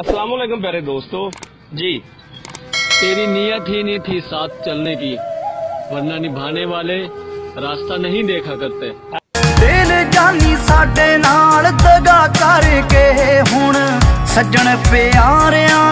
असलम प्यारे दोस्तों। जी। तेरी नीयत ही नहीं थी साथ चलने की वरना निभाने वाले रास्ता नहीं देखा करते। ਦਿਲ ਜਾਨੀ ਸਾਡੇ ਨਾਲ ਦਗਾ ਕਰਕੇ ਹੁਣ ਸੱਜਣ ਪਿਆਰਿਆਂ